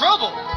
trouble.